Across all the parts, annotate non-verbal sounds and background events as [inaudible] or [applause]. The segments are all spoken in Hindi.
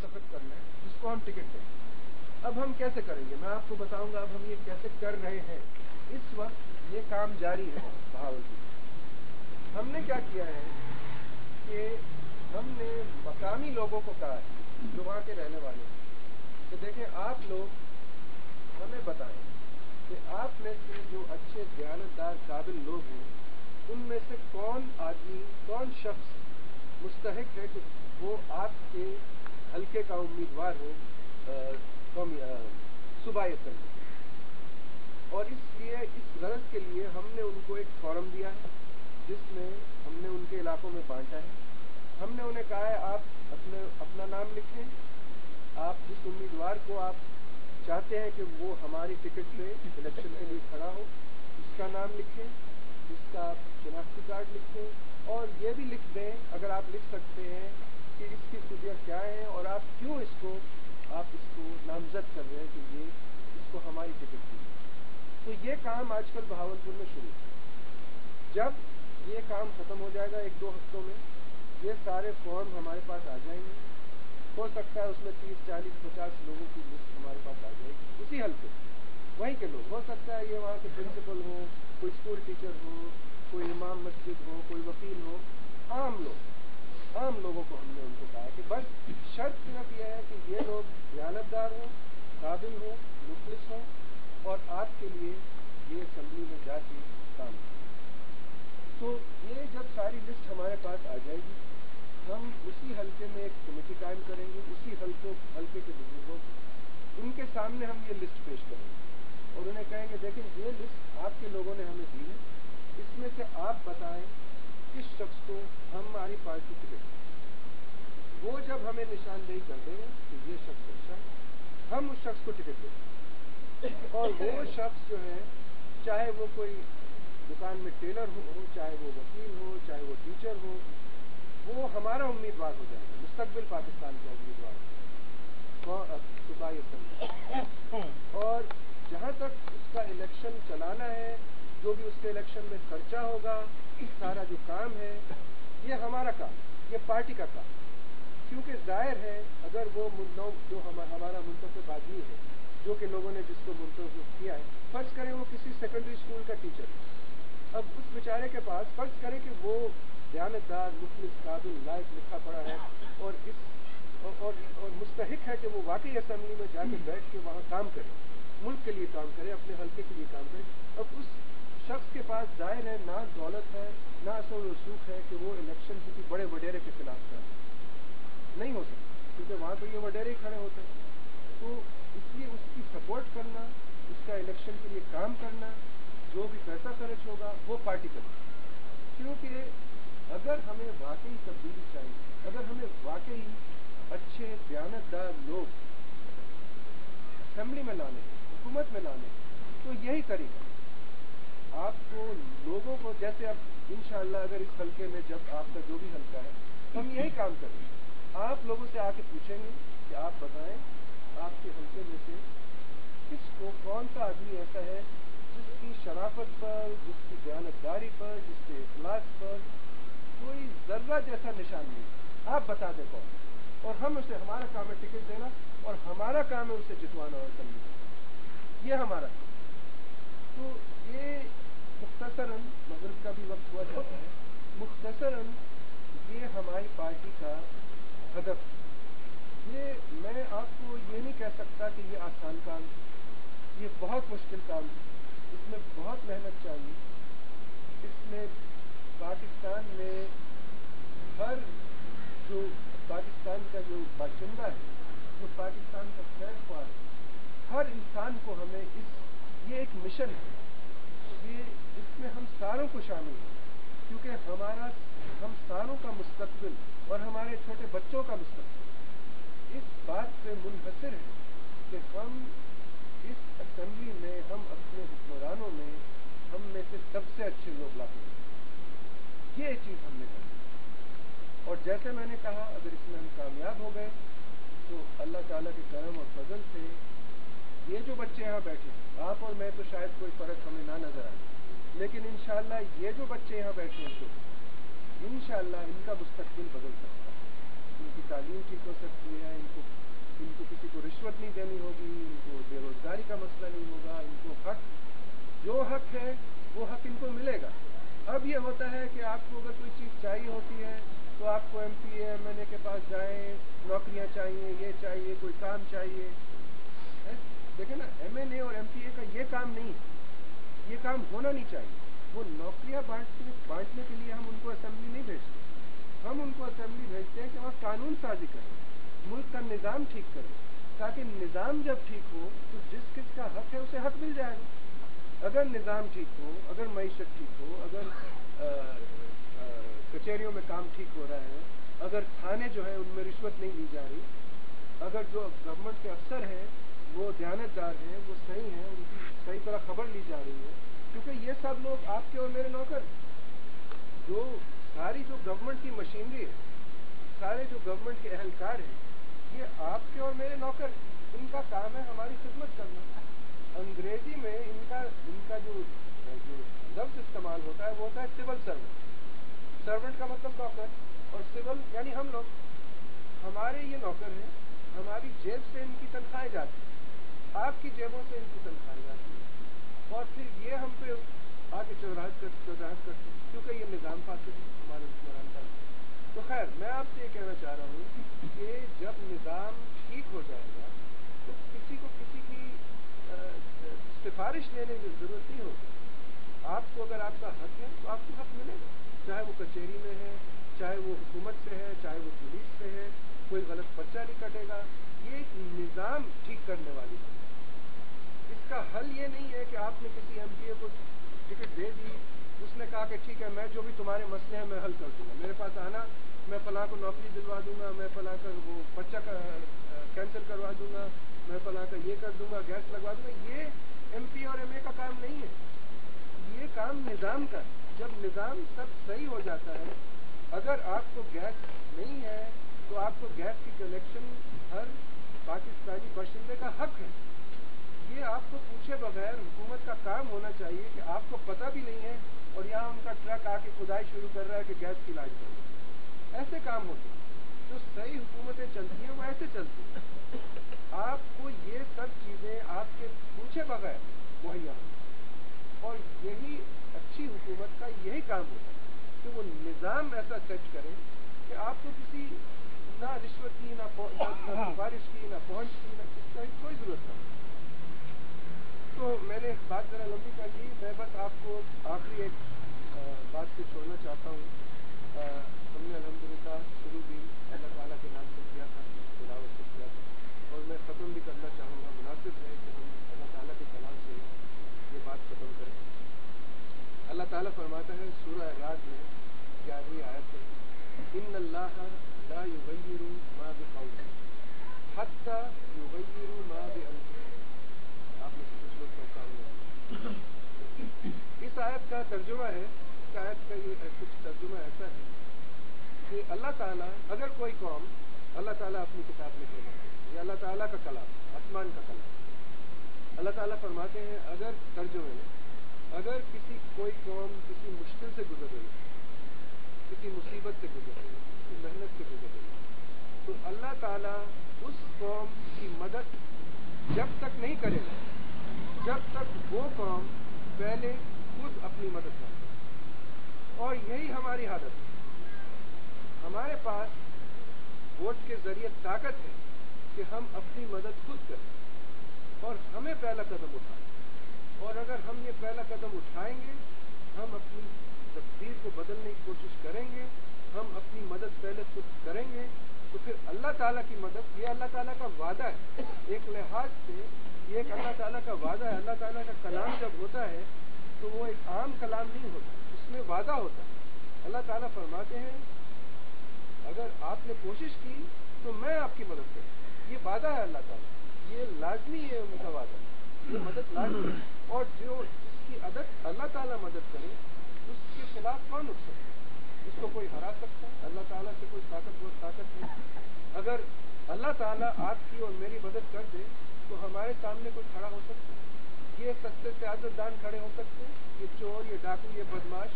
सफ़र करना है, जिसको हम टिकट दें। अब हम कैसे करेंगे? मैं आपको बताऊँगा अब हम ये कैसे कर रहे हैं। इस वक्त ये काम जारी है बहावलपुर हमने क्या किया है कि हमने मकामी लोगों को कहा है, जो वहाँ के रहने वाले हैं तो देखें, आप लोग हमें बताएँ कि आप में से जो अच्छे दयानतदार काबिल लोग हैं, उनमें से कौन आदमी, कौन शख्स मुस्तक है कि वो आपके हल्के का उम्मीदवार हो सूबाई असम्बली और इसलिए, इस गरज के लिए हमने उनको एक फॉरम दिया है जिसमें हमने उनके इलाकों में बांटा है। हमने उन्हें कहा है, आप अपने, अपना नाम लिखें। आप जिस उम्मीदवार को आप चाहते हैं कि वो हमारी टिकट पे इलेक्शन के लिए खड़ा हो, उसका नाम लिखें उसका शनाख्ती कार्ड लिखें, और ये भी लिख दें, अगर आप लिख सकते हैं कि इसकी खूबियाँ क्या हैं और आप क्यों इसको, आप इसको नामजद कर रहे हैं कि ये इसको हमारी टिकट दी तो ये काम आजकल बहावलपुर में शुरू है जब ये काम खत्म हो जाएगा एक दो हफ्तों में, ये सारे फॉर्म हमारे पास आ जाएँगे। हो सकता है उसमें तीस, चालीस, पचास लोगों की लिस्ट हमारे पास आ जाएगी। उसी हल्के वहीं के लोग। हो सकता है ये वहाँ के प्रिंसिपल हो, कोई स्कूल टीचर हो, कोई इमाम मस्जिद हो, कोई वकील हो, आम लोग। आम लोगों को हमने उनको कहा कि बस शर्त सिर्फ़ यह है कि ये लोग दयानतदार हों, काबिल हों, मुखलिस हों और आपके लिए ये असम्बली में जाके काम करें। तो ये जब सारी लिस्ट हमारे पास आ जाएगी, हम उसी हल्के में एक कमेटी कायम करेंगे, उसी हल्कों, हल्के के बुज़ुर्गों को उनके सामने हम ये लिस्ट पेश करेंगे और उन्हें कहेंगे, देखें, ये लिस्ट आपके लोगों ने हमें दी है। इसमें से आप बताएँ किस शख्स को हमारी पार्टी टिकट वो जब हमें निशानदेही कर देंगे कि ये शख्स अच्छा है। हम उस शख्स को टिकट देंगे और वो [laughs] शख्स जो है चाहे वो कोई दुकान में टेलर हो चाहे वो वकील हो चाहे वो टीचर हो वो हमारा उम्मीदवार हो जाएगा। मुस्तबिल पाकिस्तान का उम्मीदवार सुबाई और जहाँ तक उसका इलेक्शन चलाना है जो भी उसके इलेक्शन में खर्चा होगा सारा जो काम है ये हमारा काम ये पार्टी का काम। क्योंकि ज़ाहिर है अगर वो मुद्दों जो हम, हमारा मुंतब आदमी है जो कि लोगों ने जिसको मुंतब किया है फ़र्ज़ करें वो किसी सेकेंडरी स्कूल का टीचर है। अब उस बेचारे के पास फ़र्ज़ करें कि वो दयानतदार मुखलिस काबिल लायक लिखा पड़ा है और इस और, और, और मुस्तक है कि वो वाकई असम्बली में जाकर बैठ के वहाँ काम करे। मुल्क के लिए काम करे अपने हल्के के लिए काम करे। अब उस शख्स के पास ज़ाहिर है ना दौलत है, ना असल रसूख है कि वो इलेक्शन किसी बड़े वडेरे के खिलाफ कर नहीं हो सकता, क्योंकि वहाँ तो ये वडेरे ही खड़े होते हैं। तो इसलिए उसकी सपोर्ट करना, उसका इलेक्शन के लिए काम करना, जो भी पैसा खर्च होगा, वो पार्टी करेगी क्योंकि अगर हमें वाकई तब्दीली चाहिए, अगर हमें वाकई अच्छे दयानतदार लोग असेंबली में लाने, हुकूमत में लाने तो यही तरीका आपको लोगों को जैसे अब इंशाला अगर इस हल्के में जब आपका जो भी हल्का है तो हम यही काम करेंगे। आप लोगों से आके पूछेंगे कि आप बताएँ आपके हल्के में से किसको कौन सा आदमी ऐसा है जिसकी शराफत पर जिसकी दयानतदारी पर जिसके इखलास पर कोई जर्रा जैसा निशान नहीं। आप बता दें कौन। और हम उसे हमारा काम है टिकट देना और हमारा काम है उसे जितवाना और समझना। ये हमारा। तो ये मुख्तसरन मगरब का भी वक्त हुआ जाता है। मुख्तसरन ये हमारी पार्टी का हदफ। ये मैं आपको ये नहीं कह सकता कि ये आसान काम ये बहुत मुश्किल काम है। इसमें बहुत मेहनत चाहिए। इसमें पाकिस्तान में हर जो पाकिस्तान का जो बाशिंदा है जो पाकिस्तान का खैर ख्वाह हर इंसान को हमें इस, ये एक मिशन है। इसमें हम सारों को शामिल हैं, क्योंकि हमारा, हम सारों का मुस्तबिल और हमारे छोटे बच्चों का मुस्तकबिल। इस बात पे मुनहसर है कि हम इस असेंबली में, हम अपने हुक्मरानों में, हम में से सबसे अच्छे लोग लाते हैं। ये चीज़ हमने कर और जैसे मैंने कहा, अगर इसमें हम कामयाब हो गए तो अल्लाह ताला के करम और फजल से ये जो बच्चे यहाँ बैठे हैं, आप और मैं तो शायद कोई फ़र्क हमें ना नज़र आए। लेकिन इन ये जो बच्चे यहाँ बैठे हैं तो इन इनका मुस्तबिल बदल सकता है। इनकी तालीम ठीक हो सकती है, इनको इनको किसी को रिश्वत नहीं देनी होगी, इनको बेरोजगारी का मसला नहीं होगा, इनको हक, जो हक है, वो हक इनको मिलेगा। अब ये होता है कि आपको अगर कोई चीज़ चाहिए होती है तो आपको M P M N A के पास जाए, नौकरियाँ चाहिए, ये चाहिए, कोई काम चाहिए। देखे ना एम एन ए और एम पी ए का ये काम नहीं है। ये काम होना नहीं चाहिए। वो नौकरियाँ बांटने बांटने के लिए हम उनको असेंबली नहीं भेजते। हम उनको असेंबली भेजते हैं कि वहाँ कानून साजी करें, मुल्क का निज़ाम ठीक करें। ताकि निज़ाम जब ठीक हो तो जिस किस का हक है उसे हक मिल जाएगा अगर निज़ाम ठीक हो, अगर मीशत ठीक हो, अगर कचहरियों में काम ठीक हो रहा है, अगर थाने जो है उनमें रिश्वत नहीं ली जा रही, अगर जो गवर्नमेंट के अफसर हैं वो ध्यानतदार हैं, वो सही हैं, उनकी सही तरह खबर ली जा रही है। क्योंकि ये सब लोग आपके और मेरे नौकर जो सारी जो गवर्नमेंट की मशीनरी है, सारे जो गवर्नमेंट के अहलकार हैं, ये आपके और मेरे नौकर इनका काम है हमारी खिदमत करना। अंग्रेज़ी में इनका इनका जो जो लफ्ज इस्तेमाल होता है, वो होता है सिविल सर्वेंट सर्वेंट का मतलब नौकर। और सिविल यानी हम लोग। हमारे ये नौकर हैं, हमारी जेब से इनकी तनख्वाहें जाती है। आपकी जेबों से इनकी तनख्वाही जाती है। और फिर ये हम पे आके चौराहट कर चौराहट करते हैं, क्योंकि ये निज़ाम हैं हमारे हुक्मरान का तो खैर, मैं आपसे ये कहना चाह रहा हूँ कि जब निज़ाम ठीक हो जाएगा तो किसी को किसी की सिफारिश लेने की ज़रूरत नहीं होगी। आपको अगर आपका हक है तो आपको हक मिलेगा। चाहे वो कचहरी में है, चाहे वो हुकूमत से है, चाहे वो पुलिस से है, कोई गलत पर्चा नहीं कटेगा। ये एक निज़ाम ठीक करने वाली है। इसका हल ये नहीं है कि आपने किसी एमपीए को टिकट दे दी, उसने कहा कि ठीक है, मैं जो भी तुम्हारे मसले हैं, मैं हल कर दूँगा। मेरे पास आना, मैं फलां को नौकरी दिलवा दूँगा, मैं फलां का वो बच्चा का कैंसिल करवा दूँगा, मैं फलां का ये कर दूँगा गैस लगवा दूँगा। ये एमपी और एमए का काम नहीं है। ये काम निज़ाम का जब निज़ाम सब सही हो जाता है, अगर आपको गैस नहीं है तो आपको गैस की कनेक्शन हर पाकिस्तानी बाशिंदे का हक है। ये आपको पूछे बगैर हुकूमत का काम होना चाहिए कि आपको पता भी नहीं है और यहाँ उनका ट्रक आके खुदाई शुरू कर रहा है कि गैस की लाइन करो ऐसे काम होते हैं। जो सही हुकूमतें चलती हैं, वो ऐसे चलती हैं। आपको ये सब चीज़ें आपके पूछे बगैर मुहैया और यही अच्छी हुकूमत का यही काम होता है कि वो निज़ाम ऐसा सेट करें कि आपको किसी ना रिश्वत की ना सिफारिश की ना पहुँच की ना किसका कोई ज़रूरत नहीं तो मैंने बात ज़रा लंबी कर ली मैं बस आपको आखिरी एक बात से छोड़ना चाहता हूँ हमने अलहमदिल्ला शुरू भी अल्लाह ताला के नाम से किया था तिलावत से किया था और मैं ख़त्म भी करना चाहूँगा मुनासिब है कि हम अल्लाह ताला के कलाम से ये बात ख़त्म करें अल्लाह ताला फरमाता है सूरह रात में ग्यारहवीं आयत में इन अल्लाह ला युगय्यिरु मा बिकौल हत्ता युगय्यिरु मा बिअनफुसिहिम आप में से कुछ लोग पहचान इस आयत का तर्जुमा है आयत का ये कुछ तर्जुमा ऐसा है कि अल्लाह ताला, अगर कोई कौम अल्लाह ताला अपनी किताब में कहना ये अल्लाह ताला का कलाम, आसमान का कलाम। अल्लाह ताला फरमाते हैं, अगर तर्जुमे में, अगर किसी, कोई कौम किसी मुश्किल से गुजर रही किसी मुसीबत से गुजर रही किसी मेहनत से गुजर रही तो अल्लाह ताला उस कौम की मदद जब तक नहीं करेगा, जब तक वो कौम पहले खुद अपनी मदद ना और यही हमारी हालत है। हमारे पास वोट के ज़रिए ताकत है कि हम अपनी मदद खुद करें और हमें पहला कदम उठाएँ। और अगर हम ये पहला कदम उठाएँगे, हम अपनी तकदीर को बदलने की कोशिश करेंगे, हम अपनी मदद पहले खुद करेंगे तो फिर अल्लाह ताला की मदद, ये अल्लाह ताला का वादा है। एक लिहाज से, ये एक अल्लाह ताला का वादा है। अल्लाह ताला का कलाम जब होता है तो वो एक आम कलाम नहीं होता, उसमें वादा होता है। अल्लाह ताला फरमाते हैं, अगर आपने कोशिश की तो मैं आपकी मदद करूँ। ये वादा है अल्लाह ताला। ये लाजमी है, उनका वादा। ये मदद लाजमी है। और जो जिसकी अदद अल्लाह ताला मदद करे, उसके खिलाफ कौन उठ सकता है? उसको कोई हरा सकता है? अल्लाह ताला से कोई ताकत बहुत ताकत नहीं अगर अल्लाह ताला आपकी और मेरी मदद कर दे तो हमारे सामने कोई खड़ा हो सकता है? ये सस्ते से दान खड़े हो सकते हैं। ये चोर, ये डाकू, ये बदमाश,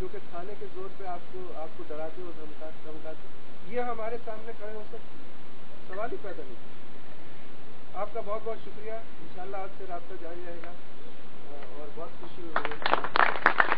जो कि थाने के ज़ोर पे आपको आपको डराते और धमका, धमकाते ये हमारे सामने खड़े हो सकते हैं। सवाल ही पैदा नहीं। आपका बहुत बहुत शुक्रिया। इंशाल्लाह आज से रबता जारी रहेगा। और बहुत खुशी हुई